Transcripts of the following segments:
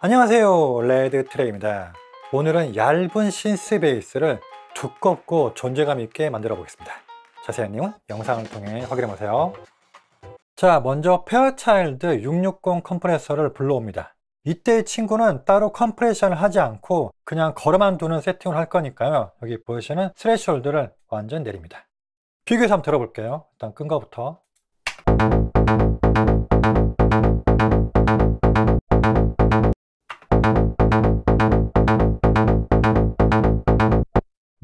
안녕하세요 레드트레입니다. 오늘은 얇은 synth 베이스를 두껍고 존재감 있게 만들어 보겠습니다. 자세한 내용은 영상을 통해 확인해 보세요. 자 먼저 Fairchild 660 compressor를 불러옵니다. 이때 친구는 따로 compression을 하지 않고 그냥 걸어만 두는 세팅을 할 거니까요. 여기 보시는 threshold를 완전 내립니다. 비교해서 한번 들어볼게요. 일단 끈 거부터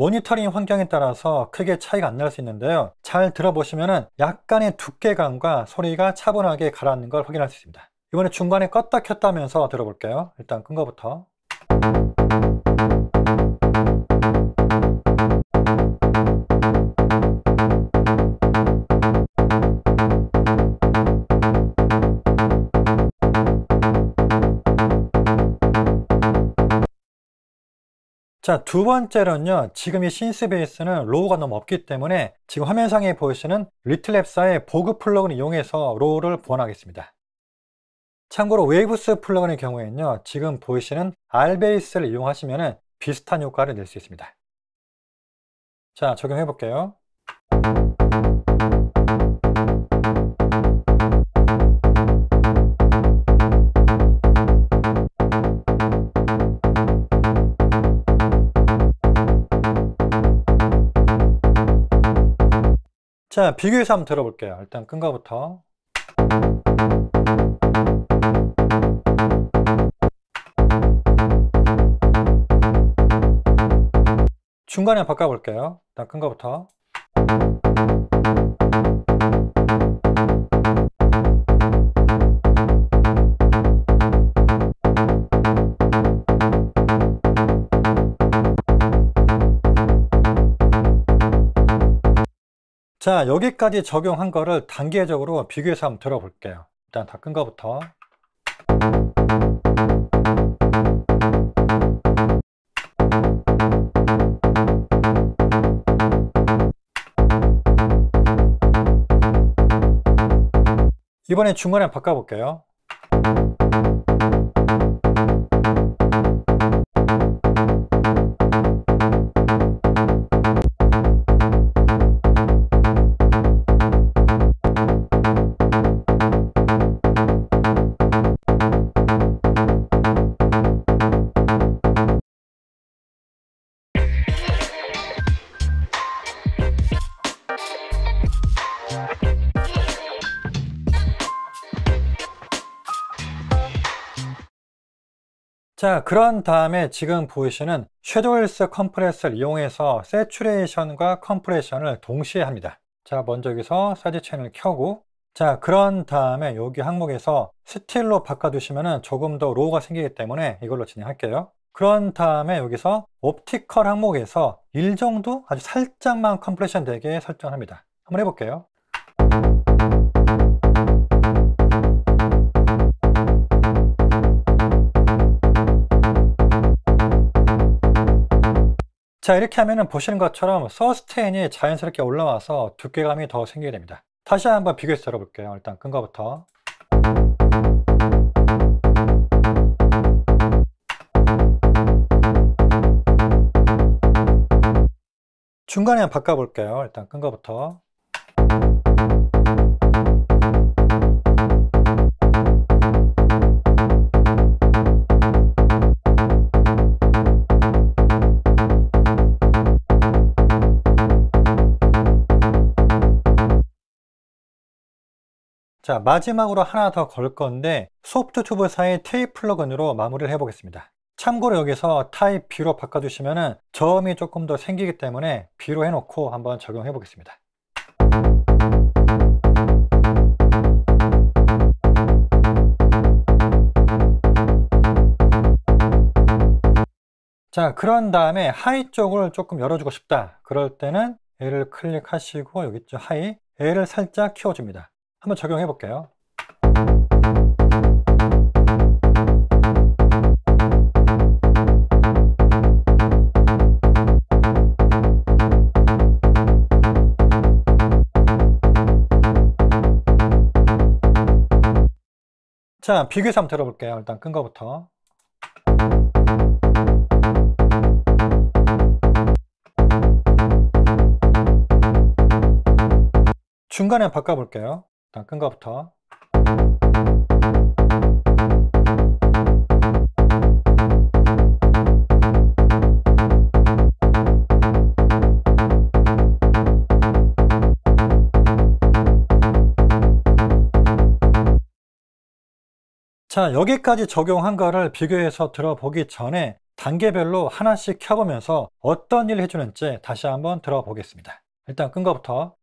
모니터링 환경에 따라서 크게 차이가 안 날 수 있는데요. 잘 들어보시면 약간의 두께감과 소리가 차분하게 가라앉는 걸 확인할 수 있습니다. 이번에 중간에 껐다 켰다 하면서 들어볼게요. 일단 끈 거부터 자, 두 번째로는요. 지금 이 synth 베이스는 low가 너무 없기 때문에 지금 화면상에 보이시는 Little Labs사의 VOG 플러그를 이용해서 low를 보완하겠습니다. 참고로 Waves 플러그의 경우에는요. 지금 보이시는 R Bass를 이용하시면 비슷한 효과를 낼 수 있습니다. 자, 적용해 볼게요. 자, 비교해서 한번 들어볼게요. 일단 끈 거부터. 중간에 바꿔볼게요. 일단 끈 거부터. 자 여기까지 적용한 거를 단계적으로 비교해서 한번 들어볼게요. 일단 다 끈 거부터. 이번에 중간에 바꿔볼게요 자 그런 다음에 지금 보이시는 Shadow Hills compressor를 이용해서 saturation과 compression을 동시에 합니다. 자 먼저 여기서 side chain을 켜고 자 그런 다음에 여기 항목에서 steel로 바꿔두시면 조금 더 low가 생기기 때문에 이걸로 진행할게요. 그런 다음에 여기서 optical 항목에서 1 정도 아주 살짝만 compression 되게 설정합니다. 한번 해볼게요 자 이렇게 하면 보시는 것처럼 서스테인이 자연스럽게 올라와서 두께감이 더 생기게 됩니다. 다시 한번 비교해서 들어볼게요. 일단 끈 거부터. 중간에 바꿔볼게요. 일단 끈 거부터 자 마지막으로 하나 더 걸 건데 Softube사의 Tape 플러그인으로 마무리를 해 보겠습니다. 참고로 여기서 타입 B로 바꿔주시면 저음이 조금 더 생기기 때문에 B로 해놓고 한번 적용해 보겠습니다. 자 그런 다음에 high 쪽을 조금 열어주고 싶다. 그럴 때는 A를 클릭하시고 여기 있죠 high. A를 살짝 키워줍니다 한번 적용해 볼게요. 자, 비교해서 한번 들어볼게요. 일단 끈 거부터. 중간에 바꿔볼게요. 일단 끈 거부터. 자 여기까지 적용한 거를 비교해서 들어보기 전에 단계별로 하나씩 켜보면서 어떤 일을 해주는지 다시 한번 들어보겠습니다 일단 끈 거부터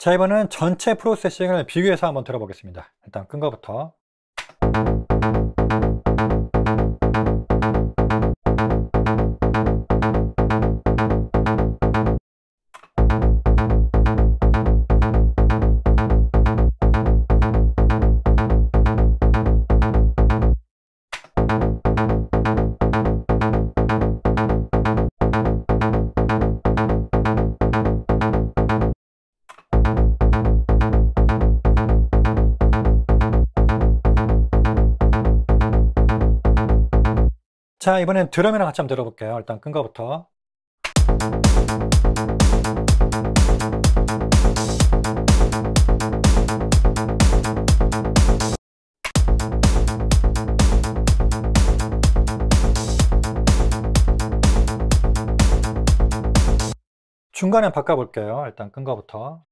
자 이번엔 전체 프로세싱을 비교해서 한번 들어보겠습니다. 일단 끈 거부터 자 이번엔 드럼이랑 같이 한번 들어볼게요. 일단 끈 거부터. 중간에 바꿔볼게요. 일단 끈 거부터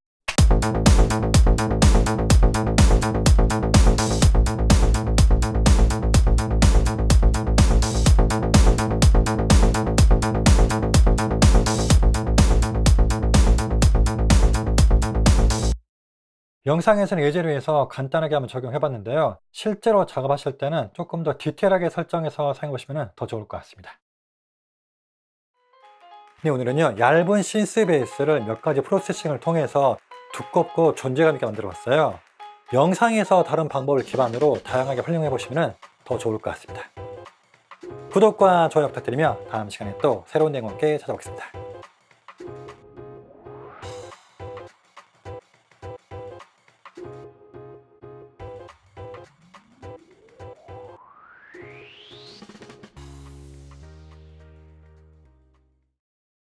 영상에서는 예제로 해서 간단하게 한번 적용해 봤는데요. 실제로 작업하실 때는 조금 더 디테일하게 설정해서 사용해 보시면 더 좋을 것 같습니다. 네, 오늘은요 얇은 신스 베이스를 몇 가지 프로세싱을 통해서 두껍고 존재감 있게 만들어 봤어요. 영상에서 다른 방법을 기반으로 다양하게 활용해 보시면 더 좋을 것 같습니다. 구독과 좋아요 부탁드리며 다음 시간에 또 새로운 내용과 함께 찾아오겠습니다